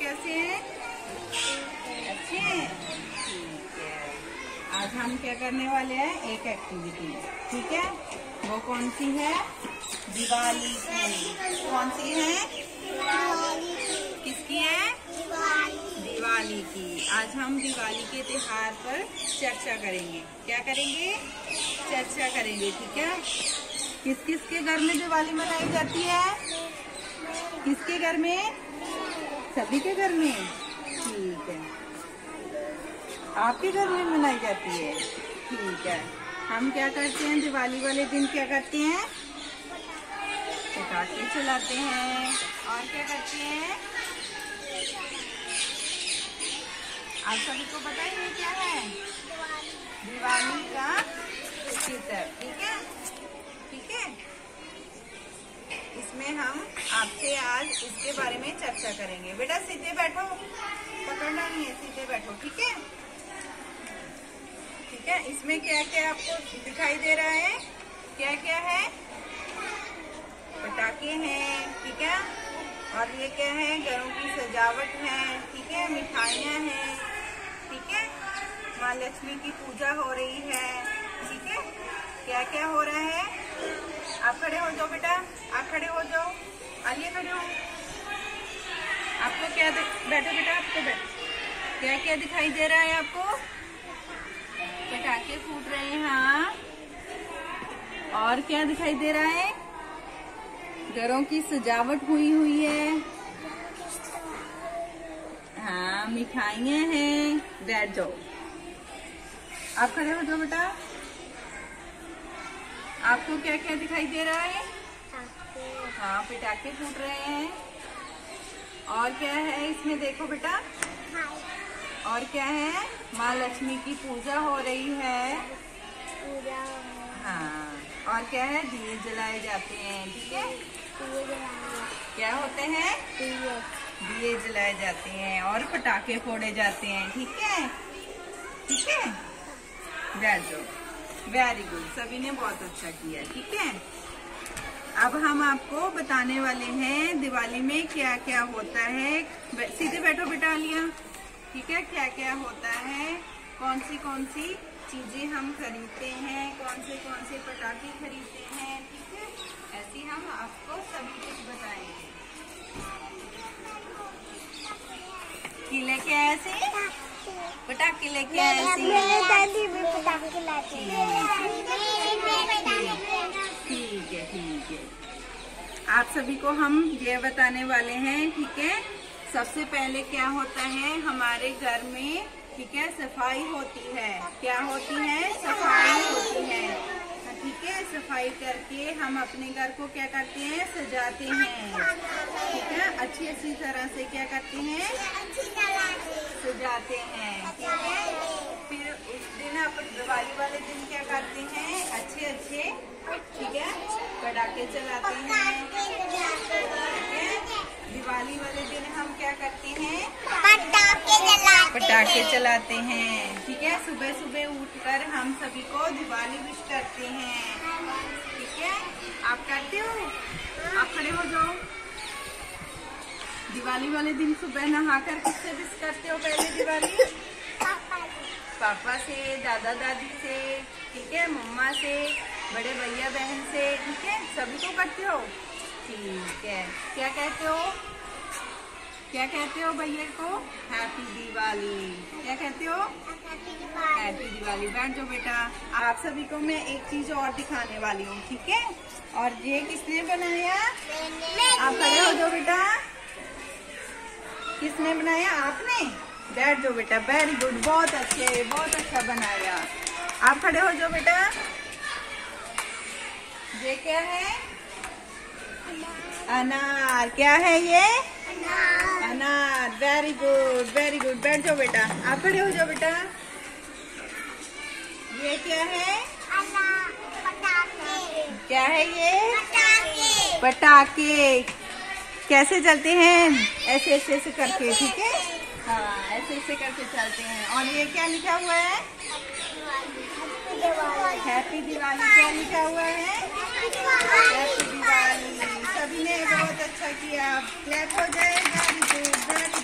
कैसे हैं? अच्छे हैं? है आज हम क्या करने वाले हैं? एक एक्टिविटी ठीक है? वो कौन सी है? दिवाली की। कौन सी है? किसकी है? दिवाली की। आज हम दिवाली के त्योहार पर चर्चा करेंगे। क्या करेंगे? चर्चा करेंगे, ठीक है? किस किस के घर में दिवाली मनाई जाती है? किसके घर में? सभी के घर में? ठीक है। आपके घर में मनाई जाती है? ठीक है। हम क्या करते हैं? दिवाली वाले दिन क्या करते हैं? पटाखे चलाते हैं। और क्या करते हैं? आप सभी को पता ही नहीं क्या है दिवाली का चित्र ठीक है ठीक है इसमें हम आपसे आज इसके बारे में चर्चा करेंगे। बेटा, सीधे बैठो। पकड़ना नहीं है, सीधे बैठो, ठीक है? ठीक है? इसमें क्या क्या आपको दिखाई दे रहा है? क्या क्या है? पटाखे हैं, ठीक है? और ये क्या है? घरों की सजावट है, ठीक है? मिठाइयाँ हैं, ठीक है? माँ लक्ष्मी की पूजा हो रही है, ठीक है? क्या क्या हो रहा है? आप खड़े हो जाओ बेटा, आप खड़े हो जाओ। आइए खड़े हो। आपको क्या बैठो बेटा आपको बैठो। क्या क्या दिखाई दे रहा है आपको? पटाखे फूट रहे हैं हाँ। और क्या दिखाई दे रहा है? घरों की सजावट हुई हुई है। हाँ मिठाइयाँ हैं। बैठ जाओ। आप खड़े हो जाओ बेटा। आपको क्या क्या दिखाई दे रहा है? हाँ पटाखे फूट रहे हैं। और क्या है इसमें देखो बेटा? और क्या है? माँ लक्ष्मी की पूजा हो रही है। हाँ और क्या है? दिए जलाए जाते हैं ठीक है? क्या होते हैं? दिए। जलाए जाते हैं और पटाखे फोड़े जाते हैं ठीक है? ठीक है? बैठ जाओ वेरी गुड। सभी ने बहुत अच्छा किया ठीक है? अब हम आपको बताने वाले हैं दिवाली में क्या क्या होता है। सीधे बैठो बेटा लिया ठीक है? क्या क्या होता है? कौन सी कौन सी चीज़ें हम खरीदते हैं? कौन से कौन से पटाखे खरीदते हैं? ठीक है? ऐसी हम आपको सभी कुछ बताएँगे। की लेके आए ऐसे पटाखे लेके आए ठीक है ठीक है। आप सभी को हम ये बताने वाले हैं, ठीक है? सबसे पहले क्या होता है, हमारे घर में, ठीक है, सफ़ाई होती है। क्या होती है? सफ़ाई होती है। ठीक है? सफ़ाई करके हम अपने घर को क्या करते हैं? सजाते हैं। ठीक है? अच्छी अच्छी तरह से क्या करते हैं? सजाते हैं। ठीक है? फिर उस दिन अपन दिवाली वाले दिन क्या करते हैं? अच्छे अच्छे ठीक है? पटाखे चलाते हैं दिवाली वाले दिन हम क्या करते हैं? पटाखे चलाते हैं ठीक है? सुबह सुबह उठकर हम सभी को दिवाली विश करते हैं ठीक है? आप करते हो? आप खड़े हो जाओ। दिवाली वाले दिन सुबह नहाकर किससे विश करते हो पहले दिवाली? पापा से दादा दादी से ठीक है मम्मा से बड़े भैया बहन से ठीक है सभी को करते हो? ठीक है। क्या कहते हो? क्या कहते हो भैया को? हैप्पी दिवाली क्या कहते हो? हैप्पी दिवाली बैठ जाओ बेटा आप सभी को मैं एक चीज़ और दिखाने वाली हूँ ठीक है? और ये किसने बनाया? आप खड़े हो जाओ बेटा। किसने बनाया? आपने? बैठ जाओ बेटा वेरी गुड बहुत अच्छे बहुत अच्छा बनाया। आप खड़े हो जाओ बेटा। ये क्या है? अनार। क्या है ये? अनार। वेरी गुड वेरी गुड बैठ जाओ बेटा। आप खड़े हो जाओ बेटा। ये क्या है? क्या है ये? पटाखे। कैसे चलते हैं? ऐसे ऐसे ऐसे करके ठीक है? हाँ ऐसे ऐसे करके चलते हैं। और ये क्या लिखा हुआ है? हैप्पी दिवाली क्या लिखा हुआ है? हैप्पी दिवाली सभी ने बहुत अच्छा किया। क्लैप हो जाएगा